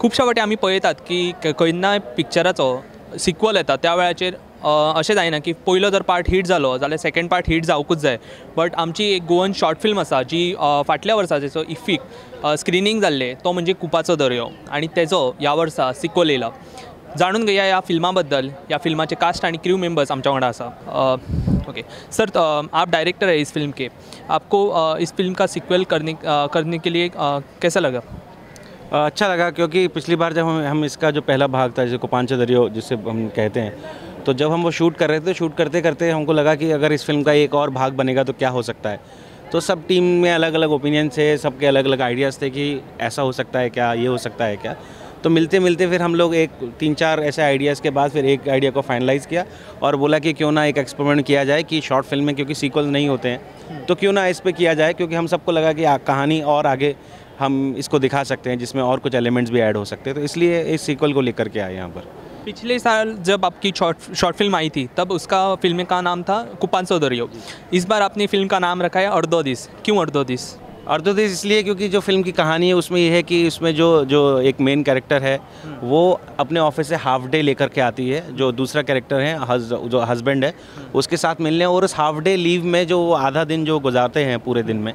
खुबश्या फावटी आमी पळयतात की क- पिक्चराचो सिक्वल येता. त्या वेळाचेर अशें जायना की पयलो जर पार्ट हीट जालो जाल्यार सेकंड पार्ट हीट जावंकूच जाय. बट आमची एक गोवन शॉर्ट फिल्म आसा जी फाटल्या वर्सा जेचो इफीक स्क्रिनींग जाल्ले तो म्हणजे कुपाचो दर्यो. आनी तेजो ह्या वर्सा सिक्वल येयला. जाणून घेया ह्या फिल्मा बद्दल ह्या फिल्माचे कास्ट आणि क्रू मेंबर्स आमच्या वांगडा आसा ओके सर आप डायरेक्टर है इस फिल्म के. आपको इस फिल्म का सिक्वल करने करने के लिए कैसा लगा? अच्छा लगा क्योंकि पिछली बार जब हम हम इसका जो पहला भाग था, जिसे पाँच दरियो, जिसे हम कहते हैं तो जब हम वो शूट कर रहे थे शूट करते करते हमको लगा कि अगर इस फ़िल्म का एक और भाग बनेगा तो क्या हो सकता है? तो सब टीम में अलग अलग ओपिनियन थे, सबके अलग अलग आइडियाज़ थे कि ऐसा हो सकता है क्या, ये हो सकता है क्या? तो मिलते मिलते फिर हम लोग एक तीन चार ऐसे आइडियाज़ के बाद फिर एक आइडिया को फाइनलाइज़ किया और बोला कि क्यों ना एक एक्सपेरिमेंट किया जाए कि शॉर्ट फ़िल्म में क्योंकि सीक्वल नहीं होते हैं। तो क्यों ना इस पर किया जाए क्योंकि हम सबको लगा कि कहानी और आगे हम इसको दिखा सकते हैं जिसमें और कुछ एलिमेंट्स भी ऐड हो सकते हैं। तो इसलिए इस सीक्वल को लेकर के आए यहाँ पर। पिछले साल जब आपकी शॉर्ट शॉर्ट फ़िल्म आई थी तब उसका फ़िल्म का नाम था कुपांचो दरियो इस बार आपने फ़िल्म का नाम रखा है अर्धो दिस क्यों अर्धो दिस अर्धोदेश इसलिए क्योंकि जो फ़िल्म की कहानी है उसमें यह है कि उसमें जो जो एक मेन कैरेक्टर है वो अपने ऑफ़िस से हाफ़ डे लेकर के आती है जो दूसरा कैरेक्टर है हज, जो हस्बैंड है उसके साथ मिलने और उस हाफ़ डे लीव में जो आधा दिन जो गुजारते हैं पूरे दिन में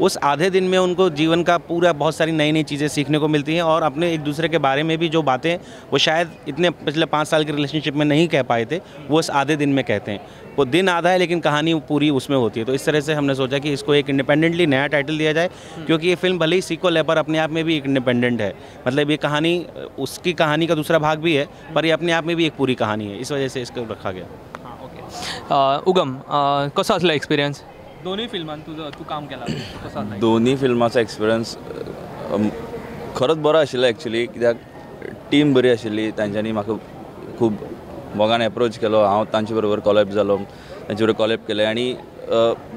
उस आधे दिन में उनको जीवन का पूरा बहुत सारी नई नई चीज़ें सीखने को मिलती हैं और अपने एक दूसरे के बारे में भी जो बातें वो शायद इतने पिछले पाँच साल के रिलेशनशिप में नहीं कह पाए थे, वो उस आधे दिन में कहते हैं। वो दिन आधा है लेकिन कहानी पूरी उसमें होती है। तो इस तरह से हमने सोचा कि इसको एक इंडिपेंडेंटली नया टाइटल दिया जाए, क्योंकि ये फ़िल्म भले ही सीक्वल है, पर अपने आप में भी एक इंडिपेंडेंट है। मतलब ये कहानी, उसकी कहानी का दूसरा भाग भी है, पर ये अपने आप में भी एक पूरी कहानी है। इस वजह से इसको रखा गया। ओके उगम कसो असलो एक्सपिरियन्स दोन्ही फिल्मान तुझं तू काम केला कसो दोन्ही फिल्माचो एक्सपिरियन्स खरोच बरो आशिल्लो एक्चुली कित्याक टीम बरी आशिल्ली तांच्यांनी म्हाका खूब मोगान एप्रोच केलो हांव तांचे बरोबर कॉलेब जालो तांचे बरोबर कॉलेब केलें आनी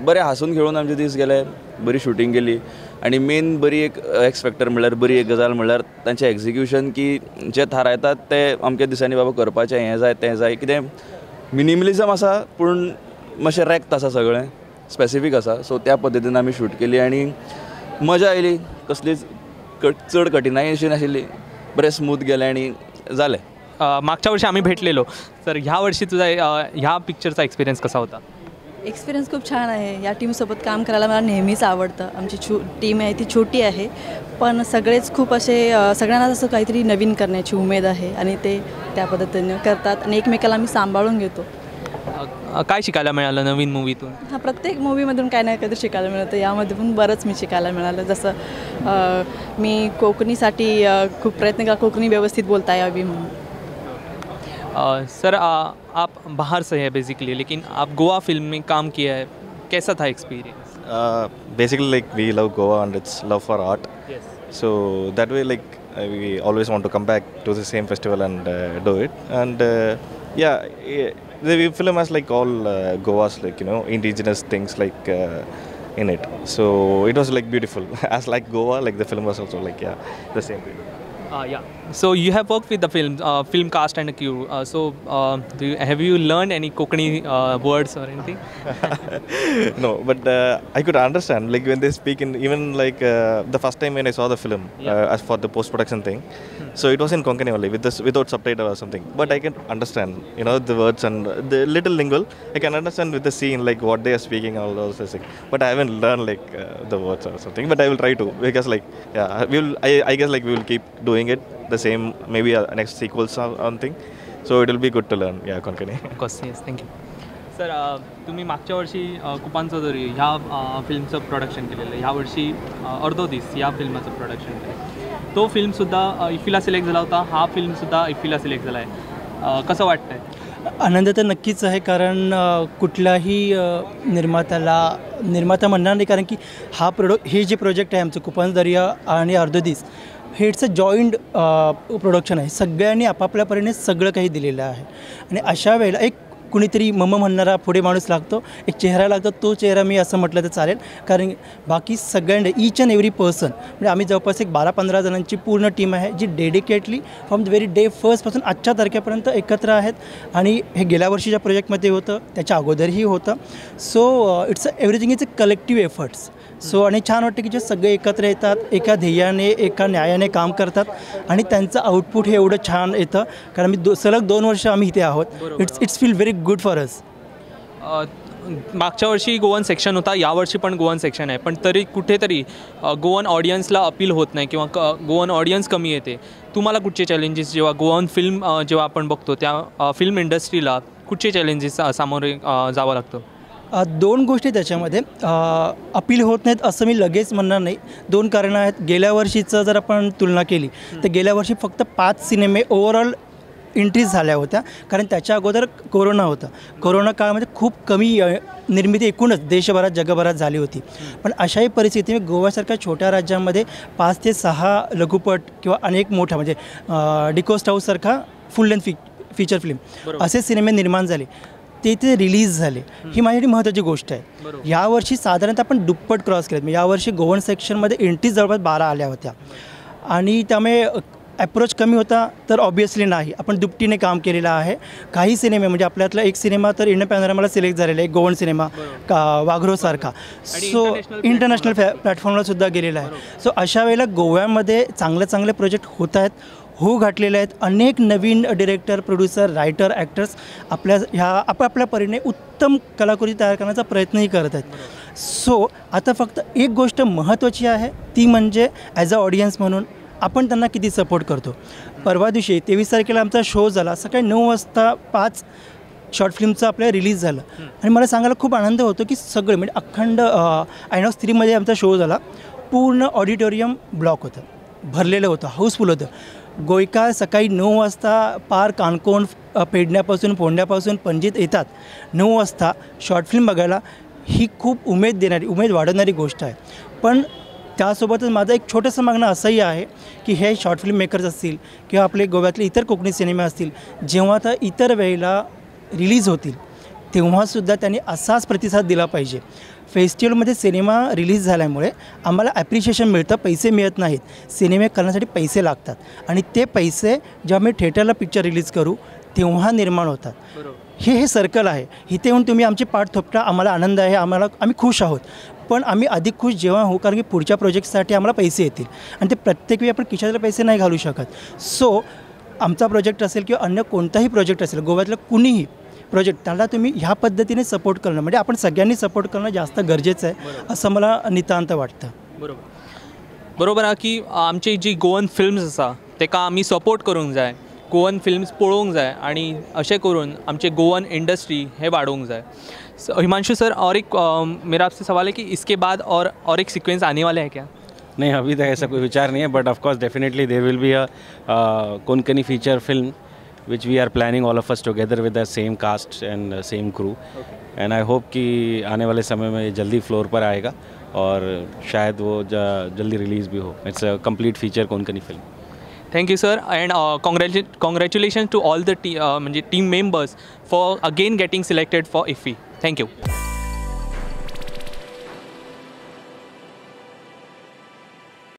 बरें हांसून खेळून आमचे दीस गेले बरी शुटींग केली आनी मेन बरी एक एक्सपेक्टर म्हणल्यार बरी एक गजाल म्हणल्यार तांचें एग्जिक्युशन की जे थारायतात ते अमक्या दिसांनी बाबा करपाचें हें जाय तें जाय कितें मिनिमलिझम आसा पूण मातशें रॅक्ट आसा सगळें. स्पेसिफीक आसा सो त्या पद्दतीन आमी शूट केली आनी मजा आयली कसलीच कट चड कठिनाई अशी नाशिल्ली बरें स्मूथ गेलें आनी जालें अ, मागच्या वर्षी आम्ही भेटलेलो. तर ह्या वर्षी तुझा ह्या पिक्चरचा एक्सपिरियन्स कसा होता? एक्सपिरियन्स खूप छान आहे. या टीमसोबत काम करायला मला नेहमीच आवडतं. आमची छो टीम आहे ती छोटी आहे. पण सगळेच खूप असे सगळ्यांना असं काहीतरी नवीन करण्याची उमेद आहे आणि ते त्या पद्धतीने करतात आणि एकमेकाला आम्ही सांभाळून घेतो. काय शिकायला मिळालं नवीन मूवीतून हा प्रत्येक मूवीमधून काय ना काहीतरी शिकायला मिळतं यामध्ये पण बरंच मी शिकायला मिळालं. जसं मी कोकणीसाठी खूप प्रयत्न केला. कोकणी व्यवस्थित बोलता यावी म्हणून. सर आप बाहर से हैं बेसिकली लेकिन आप गोवा फिल्म में काम किया है. कैसा था experience Uh, basically, like we love Goa and its love for art. Yes So that way, like uh, we always want to come back to the same festival and uh, the film has like all uh, Goa's like you know indigenous things like uh, in it. So it was like beautiful. As like Goa, like the film was also like yeah, the same. Uh, yeah. So you have worked with the film, uh, film cast and crew. Uh, so uh, do you, have you learned any Konkani uh, words or anything? no, but uh, I could understand like when they speak in even like uh, the first time when I saw the film Yeah. uh, as for the post production thing. So it was in Konkani only with this without subtitle or something. But I can understand you know the words and the little lingual. I can understand with the scene like what they are speaking and all those things. But I haven't learned like uh, the words or something. But I will try to because like yeah we will I, I guess like we will keep doing it the same maybe uh, next sequels or something. So it will be good to learn. Yeah Konkani. Of course yes thank you sir तुम्ही मागच्या वर्षी अ, कुपांचो दरी ह्या फिल्मचं production केलेलं ह्या वर्षी अर्धो दीस या फिल्माचं production केलं तो फिल्मसुद्धा इफीला सिलेक्ट झाला होता. हा फिल्मसुद्धा इफीला सिलेक्ट झाला आहे कसं वाटतंय? आनंद तर नक्कीच आहे कारण कुठल्याही निर्मात्याला निर्माता म्हणणार नाही कारण की हा प्रोडो हे जे प्रोजेक्ट आहे आमचं कुपन दर्या आणि अर्धदीस हे इट्स अ जॉईंट प्रोडक्शन आहे. सगळ्यांनी आपापल्या परीने सगळं काही दिलेलं आहे. आणि अशा वेळेला एक कुणीतरी मम म्हणणारा पुढे माणूस लागतो एक चेहरा लागतो तो चेहरा मी असं म्हटलं तर चालेल. कारण बाकी सगळ्यांना ईच अँड एव्हरी पर्सन म्हणजे आम्ही जवळपास एक बारा पंधरा जणांची पूर्ण टीम आहे जी dedicatedly from the very day फर्स्टपासून आजच्या तारखेपर्यंत एकत्र आहेत. आणि हे गेल्या वर्षीच्या प्रोजेक्टमध्ये होतं त्याच्या अगोदरही होतं. So it's a everything is a collective efforts so आणि छान वाटतं की जे सगळे एकत्र येतात एका ध्येयाने एका न्यायाने काम करतात आणि त्यांचं आउटपुट हे एवढं छान येतं. कारण मी दो सलग दोन वर्ष आम्ही इथे आहोत. It's it's feel very good for us मागच्या वर्षी गोवन सेक्शन होता यावर्षी पण गोवन सेक्शन आहे. पण तरी कुठेतरी गोवन ऑडियन्सला अपील होत नाही किंवा क गोवन ऑडियन्स कमी येते. तुम्हाला कुठचे चॅलेंजेस जेव्हा गोवन फिल्म जेव्हा आपण बघतो त्या फिल्म इंडस्ट्रीला कुठचे चॅलेंजेस सामोरे जावं लागतं? दोन गोष्टी त्याच्यामध्ये. अपील होत नाहीत असं मी लगेच म्हणणार नाही. दोन कारणं आहेत. गेल्या वर्षीचं जर आपण तुलना केली तर गेल्या वर्षी फक्त पाच सिनेमे ओव्हरऑल एंट्रीज झाल्या होत्या. कारण त्याच्या अगोदर कोरोना होता. कोरोना काळामध्ये खूप कमी निर्मिती एकूणच देशभरात जगभरात झाली होती. पण अशाही परिस्थितीमध्ये गोव्यासारख्या छोट्या राज्यामध्ये पाच ते सहा लघुपट किंवा अनेक मोठा म्हणजे डिकोस्ट हाऊससारखा फुल लेंथ फि फीचर फिल्म असे सिनेमे निर्माण झाले. ते इथे रिलीज झाले. ही माझ्यासाठी महत्त्वाची गोष्ट आहे. यावर्षी साधारणतः आपण दुप्पट क्रॉस केलेत. म्हणजे यावर्षी गोवन सेक्शनमध्ये एंट्रीज जवळपास बारा आल्या होत्या. आणि त्यामुळे ॲप्रोच कमी होता तर ऑब्वियसली नाही. आपण दुपटीने काम केलेलं आहे. काही सिनेमे म्हणजे आपल्यातला एक सिनेमा तर इंडियन पॅनोरामाला सिलेक्ट झालेला आहे. गोवन सिनेमा का वाघरोसारखा सो इंटरनॅशनल फॅ प्लॅटफॉर्मला सुद्धा गेलेला आहे. सो अशा वेळेला गोव्यामध्ये चांगले चांगले प्रोजेक्ट होत आहेत. हो घातलेले आहेत. अनेक नवीन डिरेक्टर प्रोड्युसर रायटर ॲक्टर्स आपल्या ह्या आपापल्या परीने उत्तम कलाकृती तयार करण्याचा प्रयत्नही करत आहेत. सो आता फक्त एक गोष्ट महत्त्वाची आहे. ती म्हणजे ॲज अ ऑडियन्स म्हणून आपण त्यांना किती सपोर्ट करतो. परवा दिवशी तेवीस तारखेला आमचा शो झाला. सकाळी नऊ वाजता पाच शॉर्ट फिल्मचं आपल्या रिलीज झालं. आणि मला सांगायला खूप आनंद होतो की सगळे म्हणजे अखंड आयनॉक्स थ्रीमध्ये आमचा शो झाला. पूर्ण ऑडिटोरियम ब्लॉक होतं. भरलेलं होतं. हाऊसफुल होतं. गोयकार सकाळी नऊ वाजता पार काणकोण पेडण्यापासून फोडण्यापासून पणजीत येतात. नऊ वाजता शॉर्ट फिल्म बघायला ही खूप उमेद देणारी उमेद वाढवणारी गोष्ट आहे. पण त्यासोबतच माझं एक छोटंसं मागणं असंही आहे की हे शॉर्ट फिल्म मेकर्स असतील किंवा आपले गोव्यातले इतर कोकणी सिनेमे असतील जेव्हा तर इतर वेळेला रिलीज होतील तेव्हासुद्धा त्यांनी असाच प्रतिसाद दिला पाहिजे. फेस्टिवलमध्ये सिनेमा रिलीज झाल्यामुळे आम्हाला ॲप्रिशिएशन मिळतं पैसे मिळत नाहीत. सिनेमे करण्यासाठी पैसे लागतात. आणि ते पैसे जेव्हा मी थिएटरला पिक्चर रिलीज करू तेव्हा निर्माण होतात. हे हे सर्कल आहे. इथे येऊन तुम्ही आमची पाठ थोपटा आम्हाला आनंद आहे आम्हाला आम्ही खुश आहोत. पण आम्ही अधिक खुश जेव्हा होऊ कारण की पुढच्या प्रोजेक्टसाठी आम्हाला पैसे येतील. आणि ते प्रत्येक वेळी आपण खिशातले पैसे नाही घालू शकत. सो आमचा प्रोजेक्ट असेल किंवा अन्य कोणताही प्रोजेक्ट असेल गोव्यातलं कुणीही प्रोजेक्ट त्याला तुम्ही ह्या पद्धतीने सपोर्ट करणं. म्हणजे आपण सगळ्यांनी सपोर्ट करणं जास्त गरजेचं आहे असं मला नितांत वाटतं. बरोबर. बरोबर आहे की आमची जी गोवन फिल्म्स आसा तेका आमी सपोर्ट करूंक जाय. गोवन फिल्म्स पळोवंक जाय आणि अशें करून आमचे गोवन इंडस्ट्री हे वाडोवंक जाय. स- हिमांशु सर और एक मेरा आपसे सवाल है कि इसके बाद और और एक सीक्वेंस आने वाले हैं क्या? नहीं अभी तक ऐसा कोई विचार नहीं है but of course definitely there will be a Konkani feature film which we are planning all of first together with the same cast and same crew and I hope कि आने वाले समय में ये जल्दी फ्लोर पर आएगा और शायद वो जल्दी रिलीज़ भी हो it's a complete feature Konkani film thank you sir and कॉंग्रॅच्यु congratulation to all the टी म्हणजे team members for again getting selected for IFFI thank you